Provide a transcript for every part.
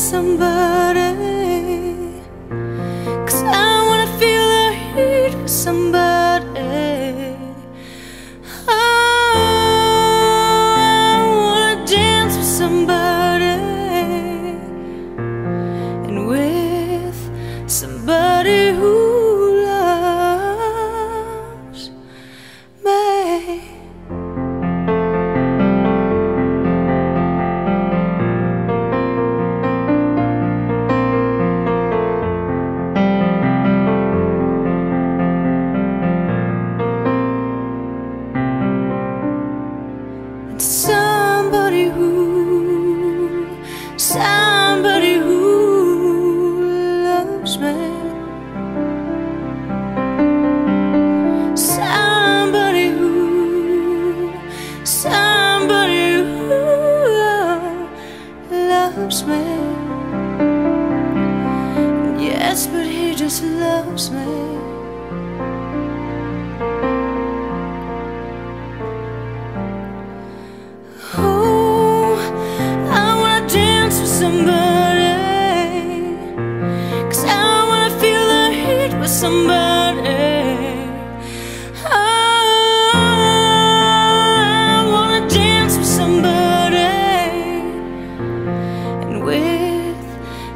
somebody. Cause I wanna feel the heat with somebody. Somebody who, somebody who loves me. Somebody who, somebody who loves me. Yes, but he just loves me. Somebody. I wanna dance with somebody. And with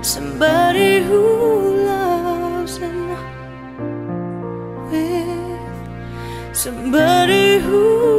somebody who loves him. With somebody who